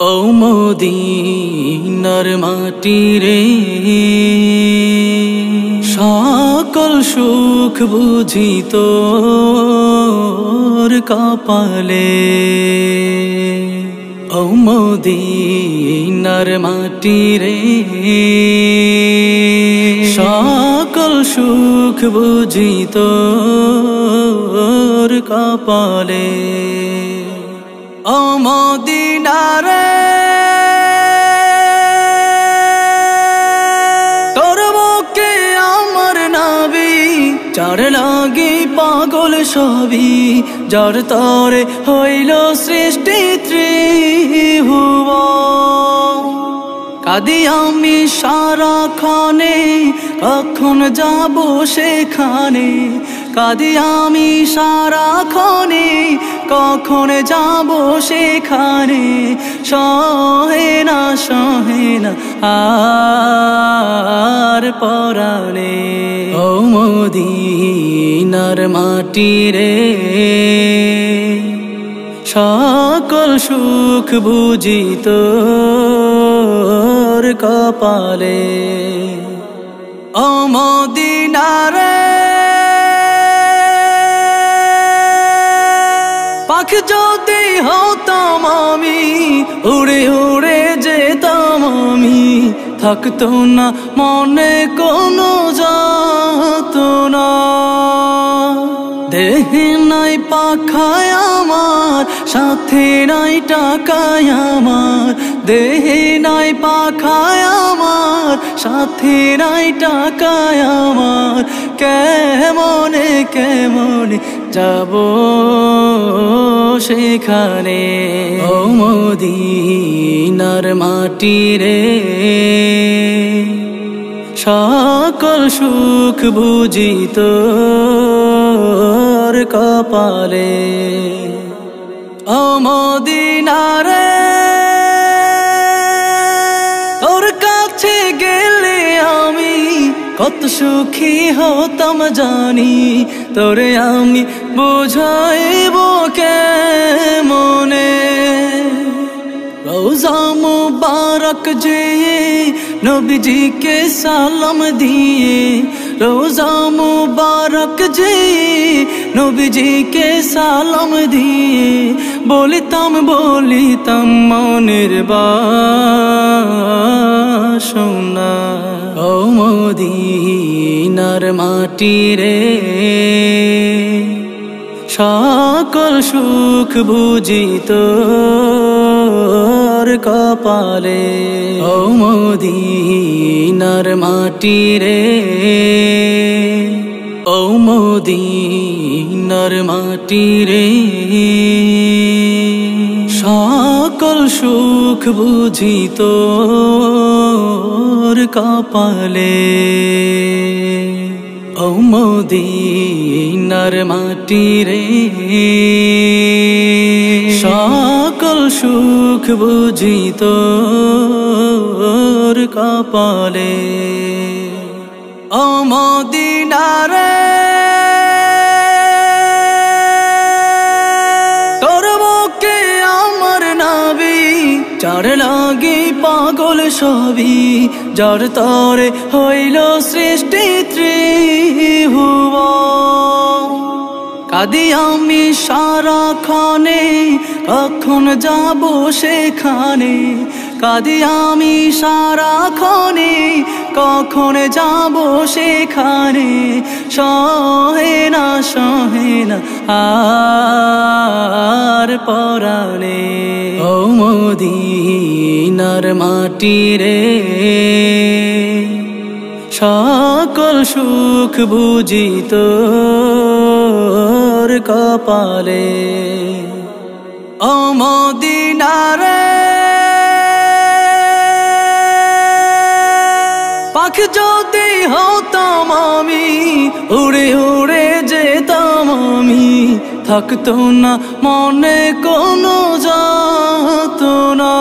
ও মদিনার মাটি রে। সকল সুখ বুঝিত কপালে। ও মদিনার মাটি রে। সকল সুখ বুঝিত কপালে। ও মদিনারে চার লাগে পাগল সবই, যার তরে হইল সৃষ্টি ত্রিভুব কাদি আমি সারা খানে কখন যাব সেখানে কাদি আমি সারা খনে কখন যাব সেখানে? সহে না সহে না, আর পরাণে। ও মদিনার মাটি রে, সকল সুখ বুঝিত কপালে। অমদিনারে পাখ যদি হতাম আমি, উড়ে উড়ে যেতাম আমি। থাকতো না মনে কোনো যাত না। দেহে নাই পাখায় আমার, সাথে নাই টাকায় আমার। দেহে নাই পাখায় আমার, সাথে নাই টাকায় আমার। কেমনে কেমনে যাব সেখানে। ও মদিনার মাটি রে সকল সুখ বুঝিত কপালে। অমদিনারে তোর কাছে গেলে কত সুখী হতাম জানি, তোরে আমি বুঝাইব মনে রোজা মুবারক যে নবীজিকে সালাম দিয়ে রোজা মুবারক যে নবীজিকে সালাম দিয়ে, বলিতাম বলিতাম মনের বাসনা। ও মদিনার মাটি রে। সকল সুখ বুঝিত কপালে। ও মদিনার মাটি রে। ও মদিনার মাটি রে। সকল সুখ বুঝিত কপালে। ও মোদিনার মাটি রে সকল সুখ বুঝিত কপালে। ও সবই যার তরে হইল সৃষ্টি ত্রিভুব কাদি আমি সারা খানে কখন যাব সেখানে? কাদি আমি সারা খনে কখন যাব সেখানে? না সহে আর পরাণে। ও মদিনার মাটি রে সকল সুখ বুঝিত কপালে। অমদিনারে পাখ যদি হতাম আমি উড়ে উড়ে থাকতো না, মনে কোনো যাত না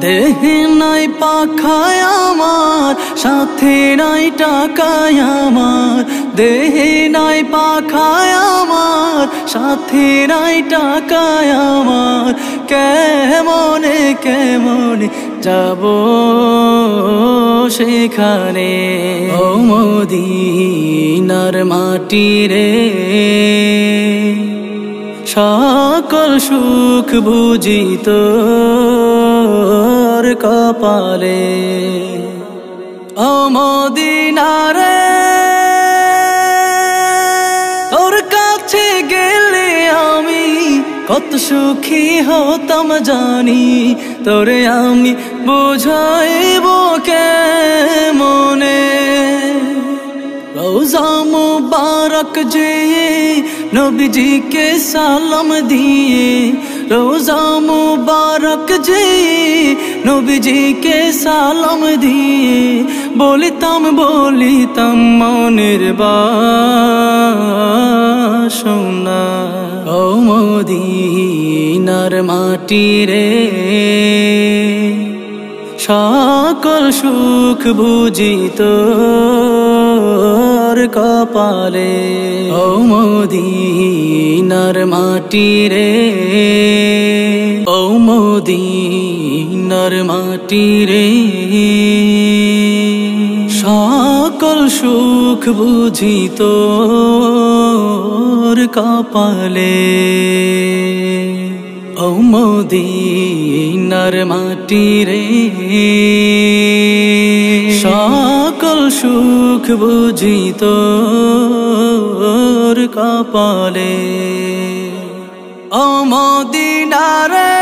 দেহে নাই পাখায় আমার, সাথে নাই টাকায় আমার। দেহে নাই পাখায় আমার, সাথে নাই টাকায় আমার। কেমনে কেমনে যাব সেখানে? ও মদিনার মাটি রে। সকল সুখ বুঝিত কপালে। ও মদিনারে তোর কাছে গেলে আমি কত সুখী হতাম জানি, তোরে আমি বুঝাইব কে মনে রোজা মুবারক যে নবীজিকে সালাম দিয়ে রোজা মুবারক যে নবীজিকে সালাম দিয়ে বলিতাম বলিতাম মনের বাসনা ও মদিনার মাটি রে সকল সুখ বুঝিত কপালে, ও মদিনার মাটি রে। ও মদিনার মাটি রে। সকল সুখ বুঝিত কপালে, ও মদিনার মাটি রে। সুখ বুঝিত কপালে। ও মদিনারে,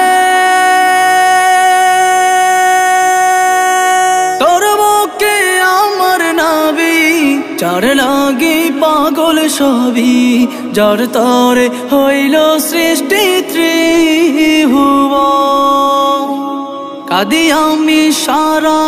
তোর বুকে আমার নাবি চার লাগি পাগল সবই যার তরে হইল সৃষ্টি ত্রিভুব। কাদি আমি সারা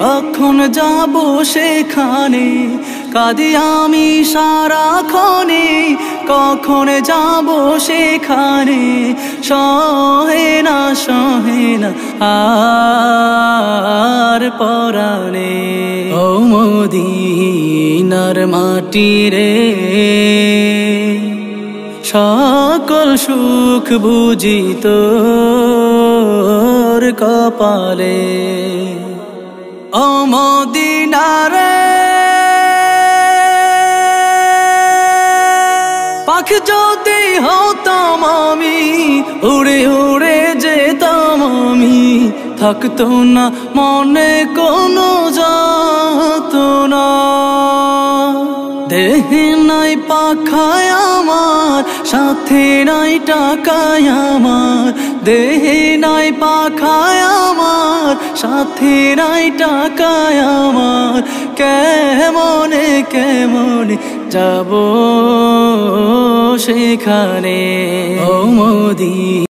খানে কখন যাব সেখানে। কাদি আমি সারা খানে কখন যাব সেখানে? সহে না সহে না, আর পরাণে। ও মদিনার মাটি রে, সকল সুখ বুঝিত কপালে। অমদিনারে। পাখ যদি হতাম আমি, উড়ে উড়ে যেতাম আমি, থাকতো না মনে কোনো যাত না দেহে নাই পাখায় আমার, সাথে নাই টাকায় আমার, দেহে নাই পাখায় আমার সাথে নাই টাকায় আমার। কেমনে কেমনে যাব সেখানে? ও মোদী।